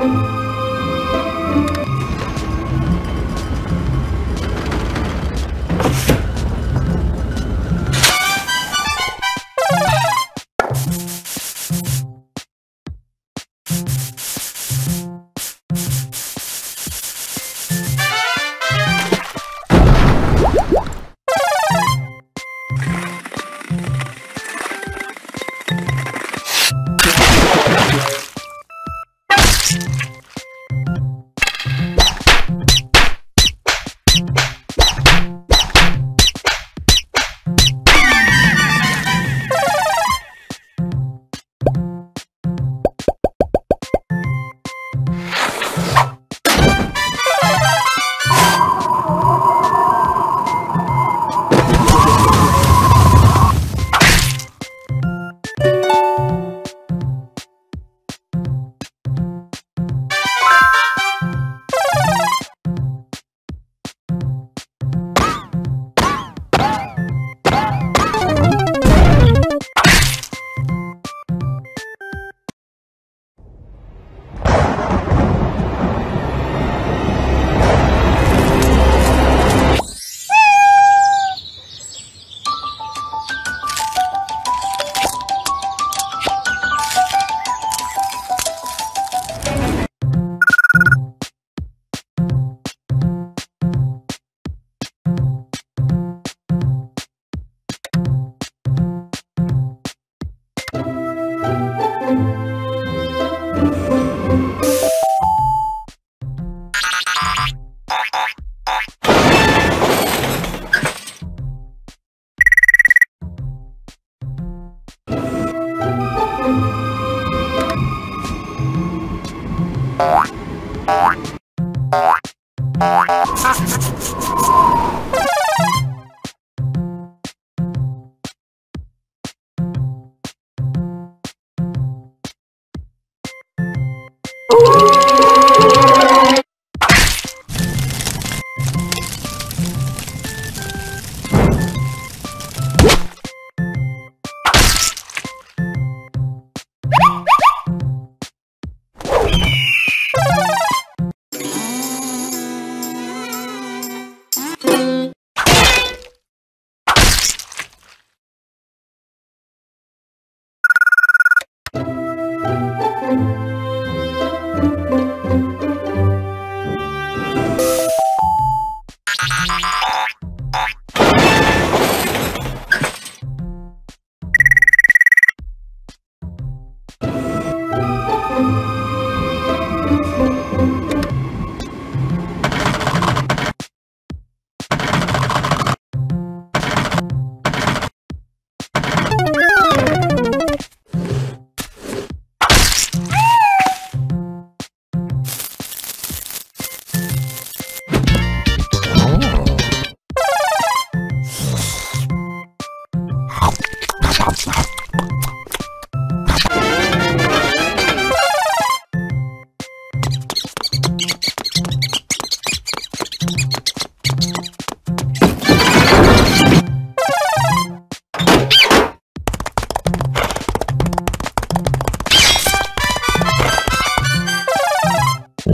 Thank you. Oh, my God.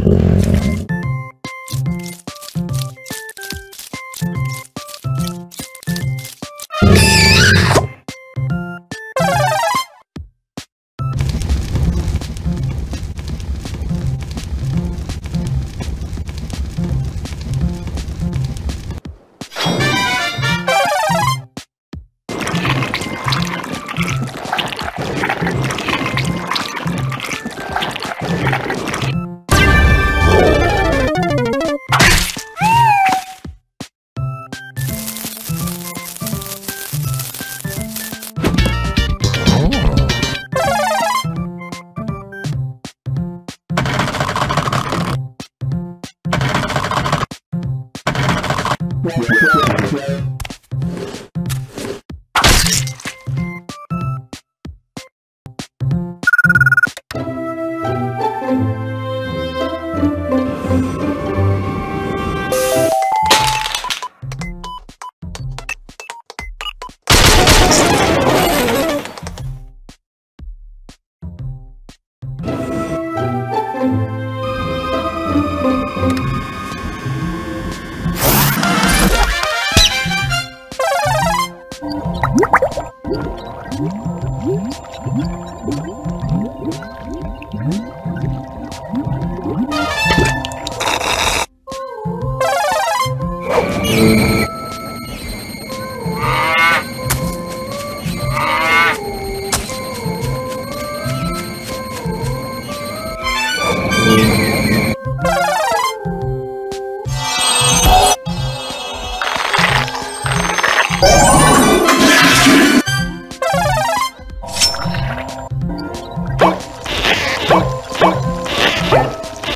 Mm-hmm.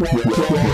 Yeah.